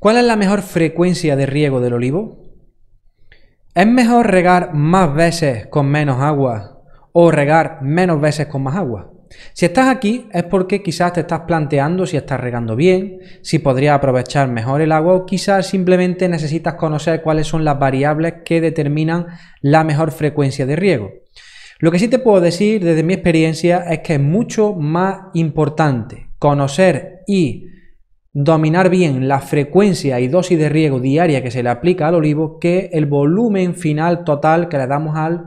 ¿Cuál es la mejor frecuencia de riego del olivo? ¿Es mejor regar más veces con menos agua o regar menos veces con más agua? Si estás aquí es porque quizás te estás planteando si estás regando bien, si podrías aprovechar mejor el agua o quizás simplemente necesitas conocer cuáles son las variables que determinan la mejor frecuencia de riego. Lo que sí te puedo decir desde mi experiencia es que es mucho más importante conocer y dominar bien la frecuencia y dosis de riego diaria que se le aplica al olivo que el volumen final total que le damos al,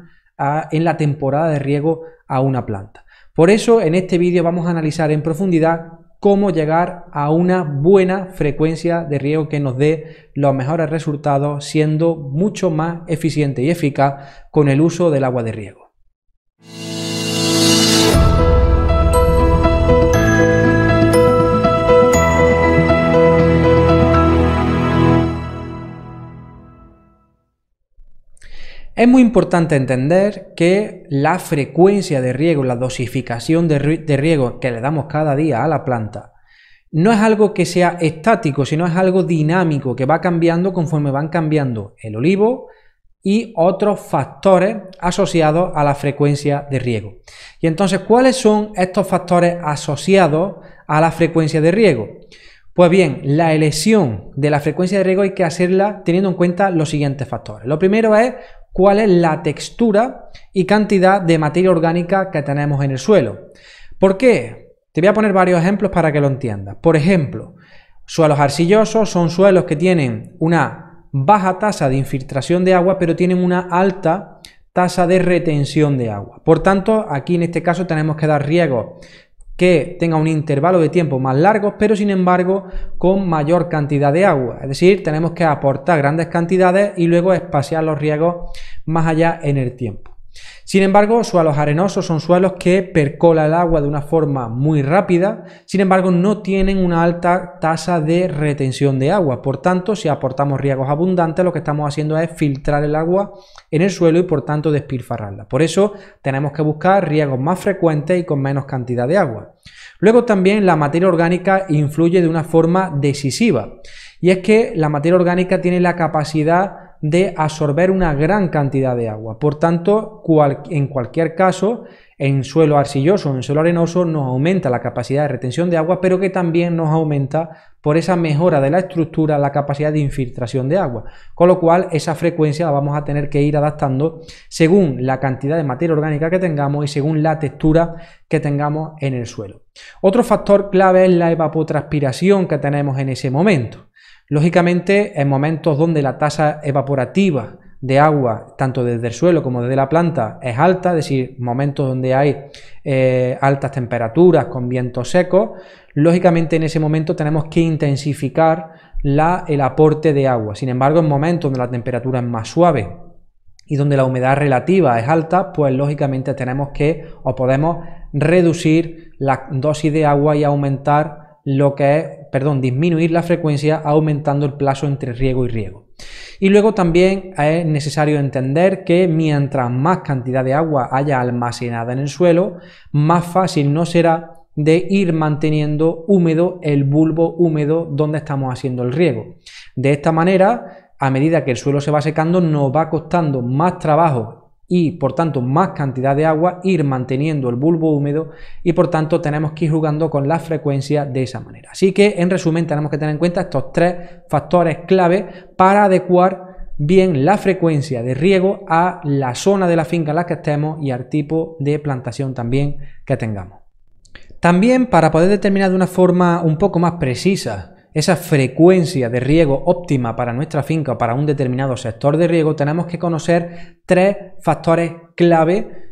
en la temporada de riego a una planta. Por eso en este vídeo vamos a analizar en profundidad cómo llegar a una buena frecuencia de riego que nos dé los mejores resultados siendo mucho más eficiente y eficaz con el uso del agua de riego. Es muy importante entender que la frecuencia de riego, la dosificación de, riego que le damos cada día a la planta, no es algo que sea estático, sino es algo dinámico que va cambiando conforme van cambiando el olivo y otros factores asociados a la frecuencia de riego. Y entonces, ¿cuáles son estos factores asociados a la frecuencia de riego? Pues bien, la elección de la frecuencia de riego hay que hacerla teniendo en cuenta los siguientes factores. Lo primero es cuál es la textura y cantidad de materia orgánica que tenemos en el suelo. ¿Por qué? Te voy a poner varios ejemplos para que lo entiendas. Por ejemplo, suelos arcillosos son suelos que tienen una baja tasa de infiltración de agua, pero tienen una alta tasa de retención de agua. Por tanto, aquí en este caso tenemos que dar riego que tenga un intervalo de tiempo más largo, pero sin embargo con mayor cantidad de agua. Es decir, tenemos que aportar grandes cantidades y luego espaciar los riegos más allá en el tiempo. Sin embargo, suelos arenosos son suelos que percola el agua de una forma muy rápida, sin embargo no tienen una alta tasa de retención de agua. Por tanto, si aportamos riegos abundantes, lo que estamos haciendo es filtrar el agua en el suelo y por tanto despilfarrarla. Por eso tenemos que buscar riegos más frecuentes y con menos cantidad de agua. Luego también la materia orgánica influye de una forma decisiva. Y es que la materia orgánica tiene la capacidad de absorber una gran cantidad de agua. Por tanto, en cualquier caso, en suelo arcilloso en suelo arenoso nos aumenta la capacidad de retención de agua, pero que también nos aumenta por esa mejora de la estructura la capacidad de infiltración de agua. Con lo cual, esa frecuencia la vamos a tener que ir adaptando según la cantidad de materia orgánica que tengamos y según la textura que tengamos en el suelo. Otro factor clave es la evapotranspiración que tenemos en ese momento. Lógicamente, en momentos donde la tasa evaporativa de agua, tanto desde el suelo como desde la planta, es alta, es decir, momentos donde hay eh, altas temperaturas con vientos secos, lógicamente en ese momento tenemos que intensificar el aporte de agua. Sin embargo, en momentos donde la temperatura es más suave y donde la humedad relativa es alta, pues lógicamente tenemos que o podemos reducir la dosis de agua y aumentar lo que es, perdón, disminuir la frecuencia aumentando el plazo entre riego y riego. Y luego también es necesario entender que mientras más cantidad de agua haya almacenada en el suelo, más fácil no será de ir manteniendo húmedo el bulbo húmedo donde estamos haciendo el riego. De esta manera, a medida que el suelo se va secando, nos va costando más trabajo y por tanto más cantidad de agua, ir manteniendo el bulbo húmedo y por tanto tenemos que ir jugando con la frecuencia de esa manera. Así que en resumen tenemos que tener en cuenta estos tres factores clave para adecuar bien la frecuencia de riego a la zona de la finca en la que estemos y al tipo de plantación también que tengamos. También para poder determinar de una forma un poco más precisa esa frecuencia de riego óptima para nuestra finca o para un determinado sector de riego, tenemos que conocer tres factores clave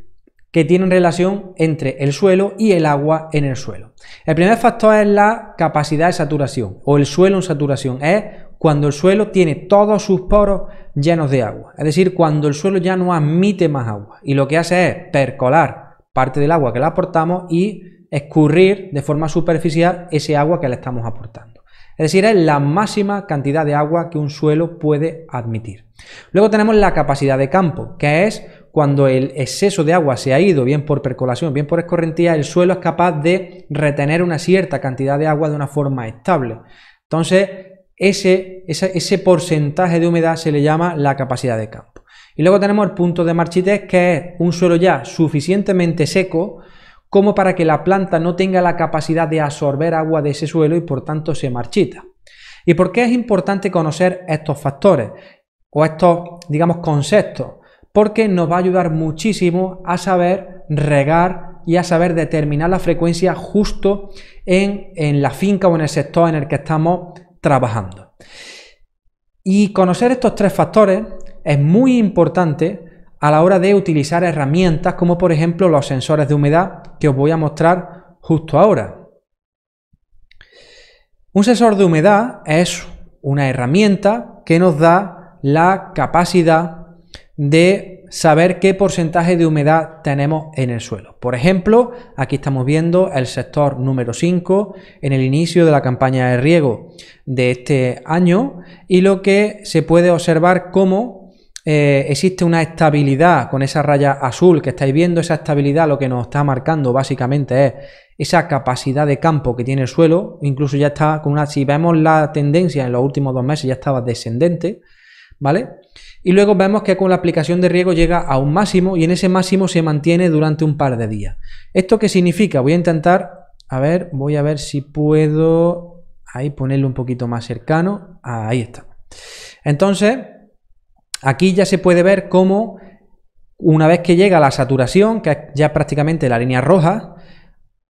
que tienen relación entre el suelo y el agua en el suelo. El primer factor es la capacidad de saturación o el suelo en saturación. Es cuando el suelo tiene todos sus poros llenos de agua. Es decir, cuando el suelo ya no admite más agua y lo que hace es percolar parte del agua que le aportamos y escurrir de forma superficial ese agua que le estamos aportando. Es decir, es la máxima cantidad de agua que un suelo puede admitir. Luego tenemos la capacidad de campo, que es cuando el exceso de agua se ha ido, bien por percolación, bien por escorrentía, el suelo es capaz de retener una cierta cantidad de agua de una forma estable. Entonces, ese, ese, porcentaje de humedad se le llama la capacidad de campo. Y luego tenemos el punto de marchitez, que es un suelo ya suficientemente seco como para que la planta no tenga la capacidad de absorber agua de ese suelo y por tanto se marchita. ¿Y por qué es importante conocer estos factores o estos, digamos, conceptos? Porque nos va a ayudar muchísimo a saber regar y a saber determinar la frecuencia justo en, en la finca o en el sector en el que estamos trabajando. Y conocer estos tres factores es muy importante a la hora de utilizar herramientas como por ejemplo los sensores de humedad que os voy a mostrar justo ahora. Un sensor de humedad es una herramienta que nos da la capacidad de saber qué porcentaje de humedad tenemos en el suelo. Por ejemplo, aquí estamos viendo el sector número 5 en el inicio de la campaña de riego de este año y lo que se puede observar como eh, existe una estabilidad con esa raya azul que estáis viendo, esa estabilidad lo que nos está marcando básicamente es esa capacidad de campo que tiene el suelo, incluso ya está con una, si vemos la tendencia en los últimos dos meses ya estaba descendente, ¿vale? Y luego vemos que con la aplicación de riego llega a un máximo y en ese máximo se mantiene durante un par de días. ¿Esto qué significa? Voy a intentar, a ver, voy a ver si puedo ahí ponerlo un poquito más cercano. Ahí está. Entonces, aquí ya se puede ver cómo una vez que llega la saturación, que ya prácticamente la línea roja,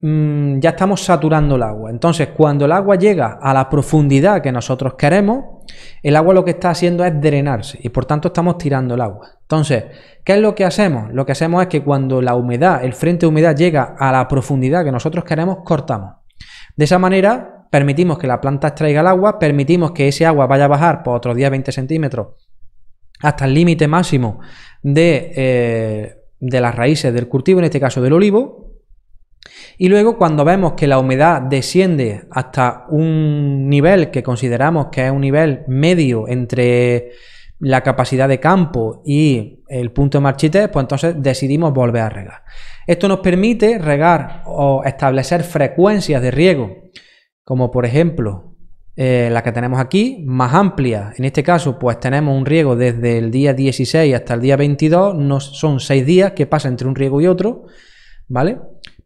mm, ya estamos saturando el agua. Entonces, cuando el agua llega a la profundidad que nosotros queremos, el agua lo que está haciendo es drenarse y por tanto estamos tirando el agua. Entonces, ¿qué es lo que hacemos? Lo que hacemos es que cuando la humedad, el frente de humedad llega a la profundidad que nosotros queremos, cortamos. De esa manera permitimos que la planta extraiga el agua, permitimos que ese agua vaya a bajar por otros 10-20 centímetros hasta el límite máximo de, eh, de las raíces del cultivo, en este caso del olivo, y luego cuando vemos que la humedad desciende hasta un nivel que consideramos que es un nivel medio entre la capacidad de campo y el punto de marchite, pues entonces decidimos volver a regar. Esto nos permite regar o establecer frecuencias de riego, como por ejemplo eh, la que tenemos aquí, más amplia. En este caso, pues tenemos un riego desde el día 16 hasta el día 22, no, son 6 días que pasa entre un riego y otro, ¿vale?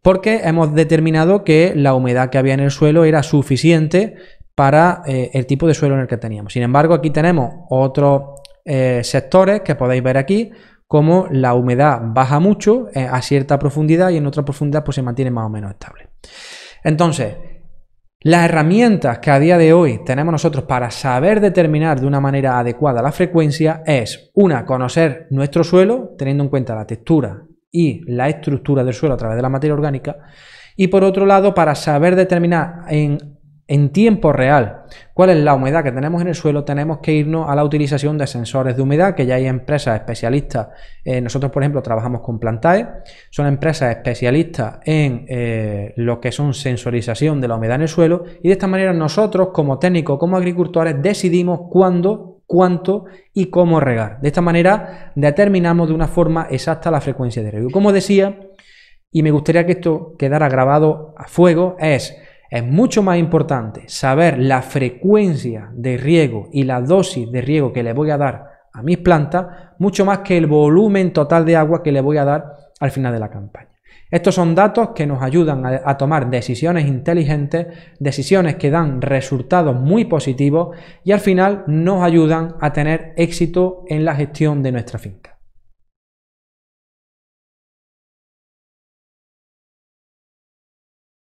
porque hemos determinado que la humedad que había en el suelo era suficiente para eh, el tipo de suelo en el que teníamos. Sin embargo, aquí tenemos otros eh, sectores que podéis ver aquí, como la humedad baja mucho a cierta profundidad y en otra profundidad pues se mantiene más o menos estable. Entonces, las herramientas que a día de hoy tenemos nosotros para saber determinar de una manera adecuada la frecuencia es, una, conocer nuestro suelo, teniendo en cuenta la textura y la estructura del suelo a través de la materia orgánica. Y por otro lado, para saber determinar en, tiempo real cuál es la humedad que tenemos en el suelo, tenemos que irnos a la utilización de sensores de humedad, que ya hay empresas especialistas. Eh, nosotros, por ejemplo, trabajamos con Plantae, son empresas especialistas en eh, lo que son sensorización de la humedad en el suelo, y de esta manera nosotros, como técnicos, como agricultores, decidimos cuándo cuánto y cómo regar. De esta manera determinamos de una forma exacta la frecuencia de riego. Como decía, y me gustaría que esto quedara grabado a fuego, es, es mucho más importante saber la frecuencia de riego y la dosis de riego que le voy a dar a mis plantas, mucho más que el volumen total de agua que le voy a dar al final de la campaña. Estos son datos que nos ayudan a, tomar decisiones inteligentes, decisiones que dan resultados muy positivos y al final nos ayudan a tener éxito en la gestión de nuestra finca.